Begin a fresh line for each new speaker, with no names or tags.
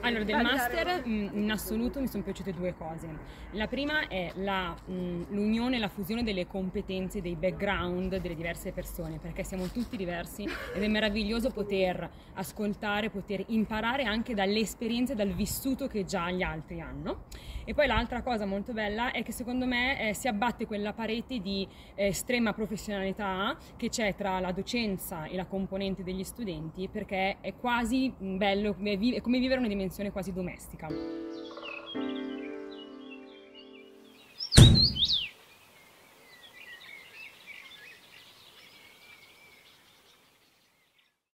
Allora, del master mh, in assoluto mi sono piaciute due cose. La prima è la, mh, l'unione la fusione delle competenze, dei background delle diverse persone, perché siamo tutti diversi ed è meraviglioso poter ascoltare, poter imparare anche dalle esperienze, dal vissuto che già gli altri hanno. E poi l'altra cosa molto bella è che secondo me eh, si abbatte quella parete di eh, estrema professionalità che c'è tra la docenza e la componente degli studenti, perché è quasi bello, è come vivere una dimensione quasi domestica.